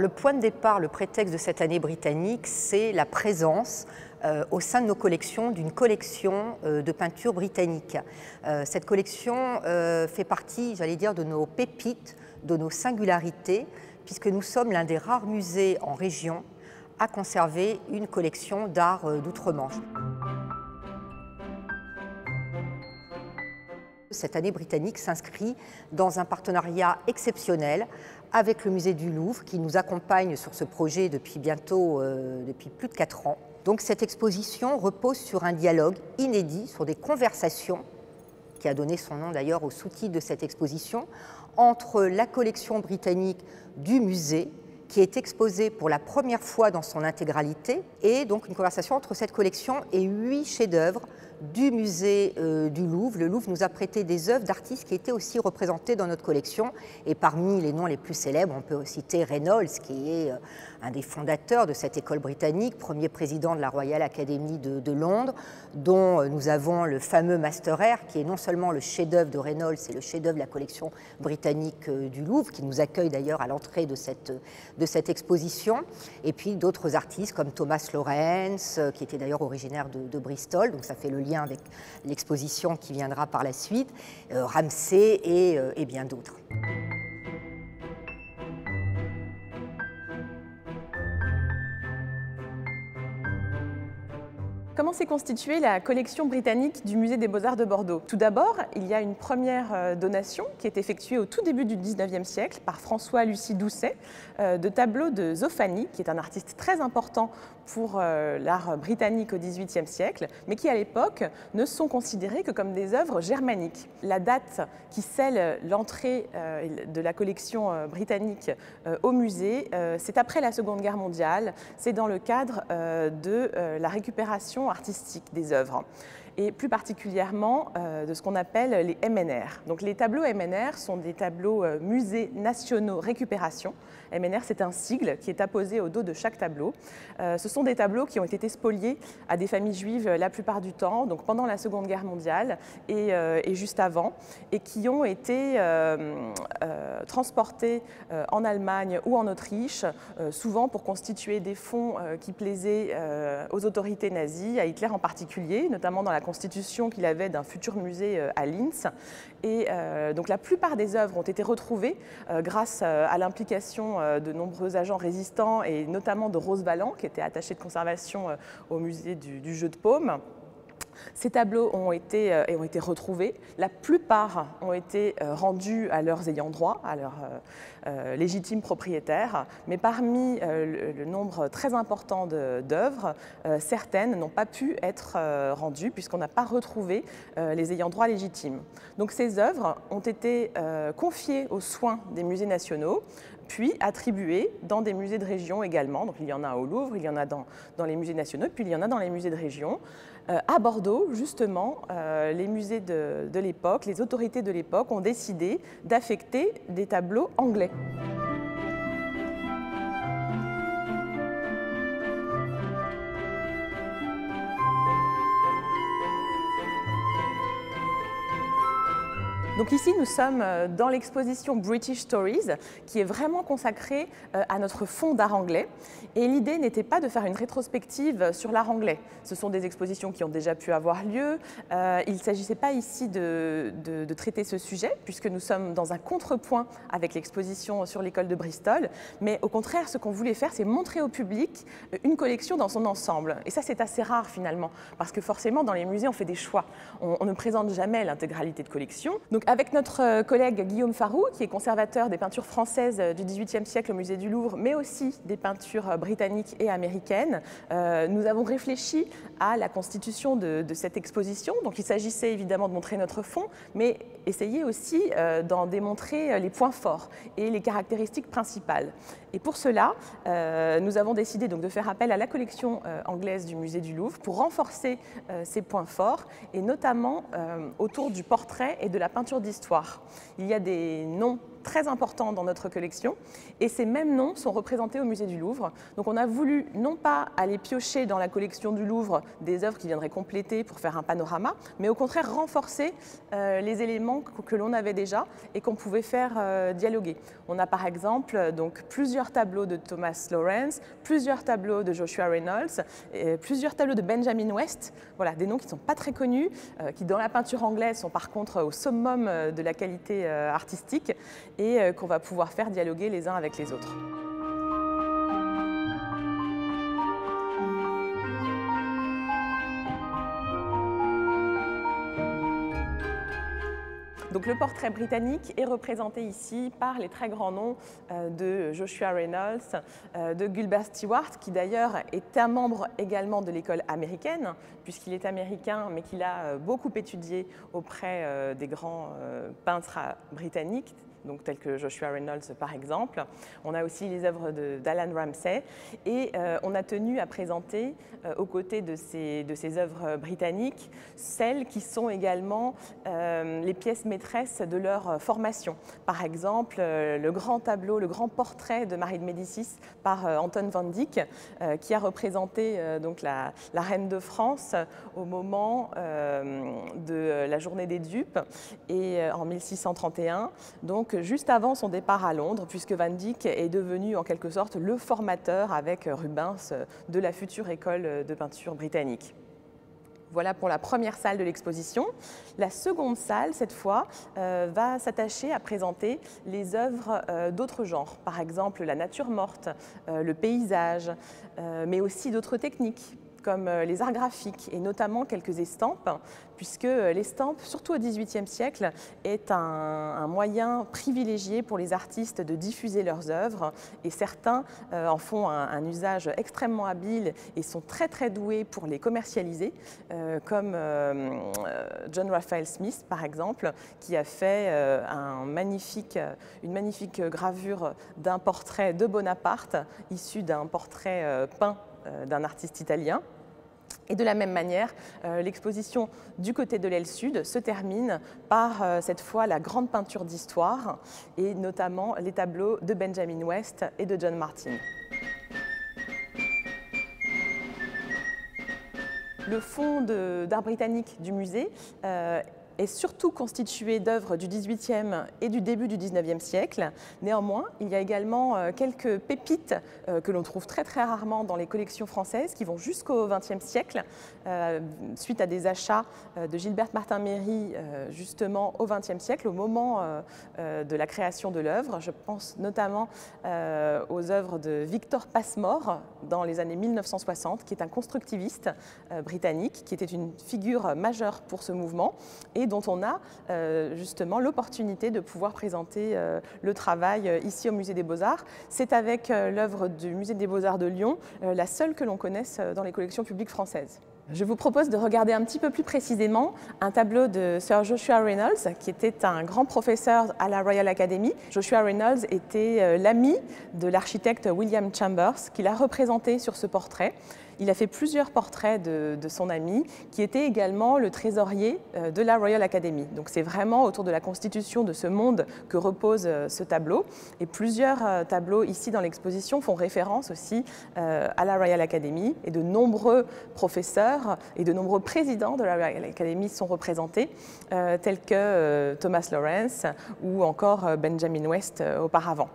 le point de départ, le prétexte de cette année britannique, c'est la présence euh, au sein de nos collections d'une collection euh, de peintures britanniques. Euh, cette collection fait partie, j'allais dire, de nos pépites, de nos singularités, puisque nous sommes l'un des rares musées en région à conserver une collection d'art d'outre-Manche. Cette année britannique s'inscrit dans un partenariat exceptionnel avec le musée du Louvre qui nous accompagne sur ce projet depuis bientôt depuis plus de quatre ans. Donc cette exposition repose sur un dialogue inédit, sur des conversations, qui a donné son nom d'ailleurs au sous-titre de cette exposition, entre la collection britannique du musée, qui est exposée pour la première fois dans son intégralité, et donc une conversation entre cette collection et huit chefs-d'œuvre du musée euh, du Louvre. Le Louvre nous a prêté des œuvres d'artistes qui étaient aussi représentés dans notre collection. Et parmi les noms les plus célèbres, on peut citer Reynolds, qui est euh, un des fondateurs de cette école britannique, premier président de la Royal Academy de, Londres, dont euh, nous avons le fameux Master Air, qui est non seulement le chef-d'œuvre de Reynolds, c'est le chef-d'œuvre de la collection britannique du Louvre, qui nous accueille d'ailleurs à l'entrée de cette, de cette exposition. Et puis d'autres artistes comme Thomas Lawrence, qui était d'ailleurs originaire de, de Bristol, donc ça fait le lien avec l'exposition qui viendra par la suite, euh, Ramsey euh, et bien d'autres. Comment s'est constituée la collection britannique du Musée des Beaux-Arts de Bordeaux? Tout d'abord, il y a une première euh, donation qui est effectuée au tout début du 19e siècle par François-Lucie Doucet de tableaux de Zoffany, qui est un artiste très important pour euh, l'art britannique au XVIIIe siècle, mais qui à l'époque ne sont considérés que comme des œuvres germaniques. La date qui scelle l'entrée de la collection britannique au musée, c'est après la Seconde Guerre mondiale, c'est dans le cadre de la récupération artistique des œuvres et plus particulièrement euh, de ce qu'on appelle les MNR. Donc les tableaux MNR sont des tableaux euh, musées nationaux récupération. MNR, c'est un sigle qui est apposé au dos de chaque tableau. Euh, ce sont des tableaux qui ont été spoliés à des familles juives la plupart du temps, donc pendant la Seconde Guerre mondiale et, et juste avant, et qui ont été transportés en Allemagne ou en Autriche, souvent pour constituer des fonds qui plaisaient aux autorités nazies, à Hitler en particulier, notamment dans la qu'il avait d'un futur musée euh, à Linz. Et euh, donc la plupart des œuvres ont été retrouvées euh, grâce à l'implication de nombreux agents résistants et notamment de Rose Valland, qui était attachée de conservation au musée du jeu de paume. Ces tableaux ont été, euh, ont été retrouvés. La plupart ont été euh, rendus à leurs ayants droit, à leurs euh, légitimes propriétaires. Mais parmi le, nombre très important d'œuvres, certaines n'ont pas pu être rendues puisqu'on n'a pas retrouvé les ayants droit légitimes. Donc ces œuvres ont été confiées aux soins des musées nationaux puis attribuées dans des musées de région également. Donc il y en a au Louvre, il y en a dans les musées nationaux, puis il y en a dans les musées de région. Euh, à Bordeaux, justement, euh, les musées de, de l'époque, les autorités de l'époque ont décidé d'affecter des tableaux anglais. Donc ici, nous sommes euh, dans l'exposition British Stories, qui est vraiment consacrée euh, à notre fond d'art anglais. Et l'idée n'était pas de faire une rétrospective sur l'art anglais. Ce sont des expositions qui ont déjà pu avoir lieu. Euh, il ne s'agissait pas ici de, de, traiter ce sujet, puisque nous sommes dans un contrepoint avec l'exposition sur l'école de Bristol. Mais au contraire, ce qu'on voulait faire, c'est montrer au public une collection dans son ensemble. Et ça, c'est assez rare finalement, parce que forcément, dans les musées, on fait des choix. On, on ne présente jamais l'intégralité de collection. Donc avec notre euh, collègue Guillaume Farou, qui est conservateur des peintures françaises euh, du XVIIIe siècle au musée du Louvre, mais aussi des peintures euh, britanniques et américaines, nous avons réfléchi à la constitution de, cette exposition. Donc il s'agissait évidemment de montrer notre fond, mais essayer aussi d'en démontrer les points forts et les caractéristiques principales. Et pour cela, nous avons décidé donc de faire appel à la collection anglaise du musée du Louvre pour renforcer ces points forts, et notamment autour du portrait et de la peinture d'histoire. Il y a des noms très important dans notre collection et ces mêmes noms sont représentés au musée du Louvre. Donc on a voulu non pas aller piocher dans la collection du Louvre des œuvres qui viendraient compléter pour faire un panorama, mais au contraire renforcer euh, les éléments que, l'on avait déjà et qu'on pouvait faire euh, dialoguer. On a par exemple donc plusieurs tableaux de Thomas Lawrence, plusieurs tableaux de Joshua Reynolds, plusieurs tableaux de Benjamin West, voilà, des noms qui ne sont pas très connus, euh, qui dans la peinture anglaise sont par contre au summum de la qualité artistique et qu'on va pouvoir faire dialoguer les uns avec les autres. Donc le portrait britannique est représenté ici par les très grands noms euh, de Joshua Reynolds, euh, de Gilbert Stewart, qui d'ailleurs est un membre également de l'école américaine, puisqu'il est américain, mais qu'il a euh, beaucoup étudié auprès des grands peintres britanniques, donc tels que Joshua Reynolds par exemple. On a aussi les œuvres d'Alan Ramsay et euh, on a tenu à présenter euh, aux côtés de ces, de ces œuvres britanniques celles qui sont également euh, les pièces maîtresses de leur formation. Par exemple, le grand tableau, le grand portrait de Marie de Médicis par Anton van Dyck qui a représenté donc la, la, reine de France au moment de la journée des dupes et en 1631. Donc juste avant son départ à Londres, puisque Van Dyck est devenu en quelque sorte le formateur avec Rubens de la future école de peinture britannique. Voilà pour la première salle de l'exposition. La seconde salle, cette fois, euh, va s'attacher à présenter les œuvres euh, d'autres genres, par exemple la nature morte, euh, le paysage, mais aussi d'autres techniques comme euh, les arts graphiques et notamment quelques estampes, puisque euh, l'estampe, surtout au XVIIIe siècle, est un, moyen privilégié pour les artistes de diffuser leurs œuvres. Et certains euh, en font un, usage extrêmement habile et sont très très doués pour les commercialiser, comme John Raphael Smith par exemple, qui a fait une magnifique gravure d'un portrait de Bonaparte issu d'un portrait peint d'un artiste italien. Et de la même manière, euh, l'exposition du côté de l'aile sud se termine par euh, cette fois la grande peinture d'histoire et notamment les tableaux de Benjamin West et de John Martin. Le fond d'art britannique du musée est surtout constitué d'œuvres du XVIIIe et du début du XIXe siècle. Néanmoins, il y a également euh, quelques pépites euh, que l'on trouve très très rarement dans les collections françaises qui vont jusqu'au XXe siècle, euh, suite à des achats de Gilberte Martin-Méry justement au XXe siècle, au moment de la création de l'œuvre. Je pense notamment aux œuvres de Victor Passmore dans les années 1960, qui est un constructiviste britannique, qui était une figure majeure pour ce mouvement et dont on a euh, justement l'opportunité de pouvoir présenter euh, le travail euh, ici au Musée des Beaux-Arts. C'est avec l'œuvre du Musée des Beaux-Arts de Lyon, la seule que l'on connaisse dans les collections publiques françaises. Je vous propose de regarder un petit peu plus précisément un tableau de Sir Joshua Reynolds, qui était un grand professeur à la Royal Academy. Joshua Reynolds était l'ami de l'architecte William Chambers, qu'il a représenté sur ce portrait. Il a fait plusieurs portraits de, son ami, qui était également le trésorier euh, de la Royal Academy. Donc c'est vraiment autour de la constitution de ce monde que repose euh, ce tableau. Et plusieurs euh, tableaux ici dans l'exposition font référence aussi à la Royal Academy. Et de nombreux professeurs et de nombreux présidents de la Royal Academy sont représentés, tels que Thomas Lawrence ou encore Benjamin West auparavant.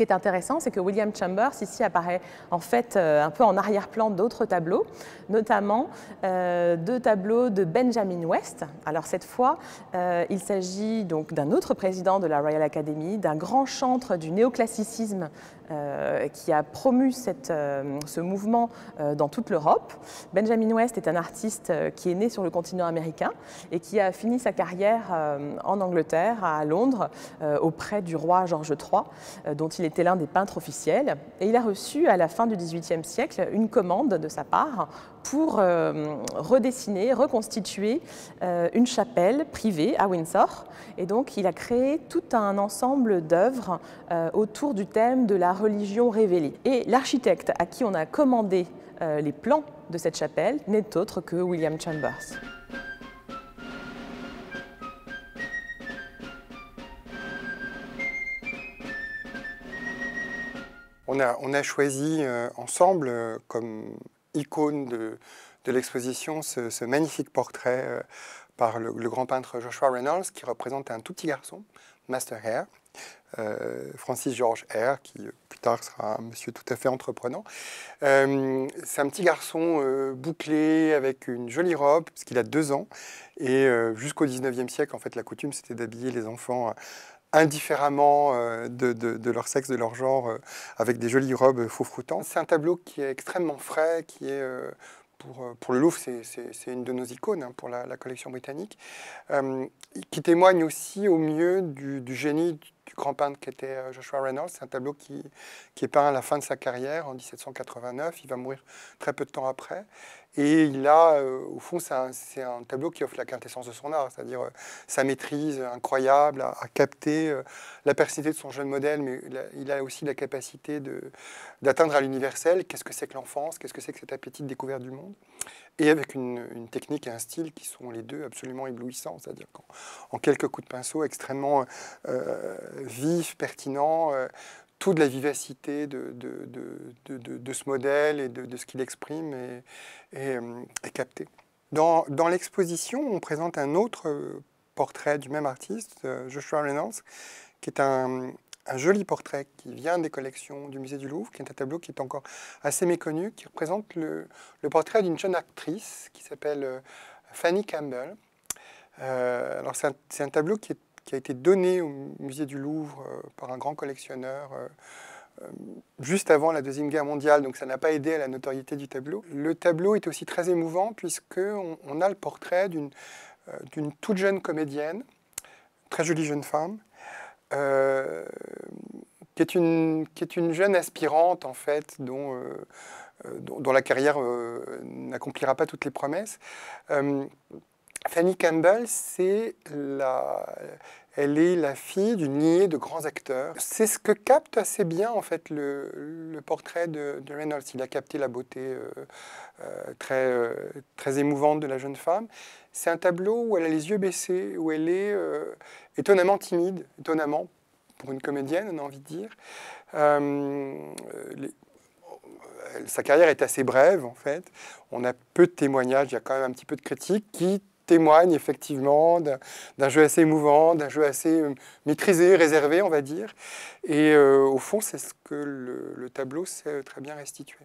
Ce qui est intéressant, c'est que William Chambers ici apparaît en fait euh, un peu en arrière-plan d'autres tableaux, notamment euh, deux tableaux de Benjamin West. Alors cette fois, euh, il s'agit donc d'un autre président de la Royal Academy, d'un grand chantre du néoclassicisme euh, qui a promu euh, ce mouvement euh, dans toute l'Europe. Benjamin West est un artiste qui est né sur le continent américain et qui a fini sa carrière en Angleterre, à Londres, auprès du roi George III, dont il était l'un des peintres officiels. Et il a reçu à la fin du XVIIIe siècle une commande de sa part pour euh, redessiner, reconstituer euh, une chapelle privée à Windsor. Et donc il a créé tout un ensemble d'œuvres euh, autour du thème de la religion révélée. Et l'architecte à qui on a commandé les plans de cette chapelle n'est autre que William Chambers. On a choisi ensemble comme icône de, l'exposition ce, magnifique portrait par le, grand peintre Joshua Reynolds qui représente un tout petit garçon, Master Hare, euh, Francis George Hare, qui euh, plus tard sera un monsieur tout à fait entreprenant. Euh, c'est un petit garçon bouclé avec une jolie robe, parce qu'il a deux ans. Et jusqu'au 19e siècle, en fait, la coutume, c'était d'habiller les enfants indifféremment de, de, leur sexe, de leur genre, avec des jolies robes faux froutants. C'est un tableau qui est extrêmement frais, qui est euh, pour, le Louvre, c'est une de nos icônes hein, pour la, collection britannique, euh, qui témoigne aussi au mieux du, génie du grand peintre qui était euh, Joshua Reynolds. C'est un tableau qui, qui, est peint à la fin de sa carrière, en 1789. Il va mourir très peu de temps après. Et il a, euh, au fond, c'est un, tableau qui offre la quintessence de son art, c'est-à-dire euh, sa maîtrise incroyable à, capter la personnalité de son jeune modèle, mais il a, aussi la capacité d'atteindre à l'universel. Qu'est-ce que c'est que l'enfance, qu'est-ce que c'est que cet appétit de découverte du monde, et avec une, technique et un style qui sont les deux absolument éblouissants, c'est-à-dire qu'en quelques coups de pinceau extrêmement vif, pertinent, euh, toute la vivacité de, de, ce modèle et de, ce qu'il exprime est, euh, captée. Dans, dans l'exposition, on présente un autre euh, portrait du même artiste, Joshua Reynolds, qui est un, un, joli portrait qui vient des collections du musée du Louvre, qui est un tableau qui est encore assez méconnu, qui représente le, le portrait d'une jeune actrice qui s'appelle Fanny Campbell. alors c'est un, tableau qui est qui a été donné au musée du Louvre euh, par un grand collectionneur euh, euh, juste avant la Deuxième Guerre mondiale, donc ça n'a pas aidé à la notoriété du tableau. Le tableau est aussi très émouvant puisqu'on on a le portrait d'une toute jeune comédienne, très jolie jeune femme, qui, est une, qui est une jeune aspirante en fait, dont, dont, la carrière n'accomplira pas toutes les promesses. Fanny Campbell, c'est la, elle est la fille d'une lignée de grands acteurs. C'est ce que capte assez bien en fait le, portrait de, Reynolds. Il a capté la beauté euh, euh, très, euh, très émouvante de la jeune femme. C'est un tableau où elle a les yeux baissés, où elle est étonnamment timide, étonnamment pour une comédienne, on a envie de dire. sa carrière est assez brève en fait. On a peu de témoignages, il y a quand même un petit peu de critiques qui témoigne effectivement d'un jeu assez émouvant, d'un jeu assez euh, maîtrisé, réservé, on va dire. Et euh, au fond, c'est ce que le, le tableau sait très bien restituer.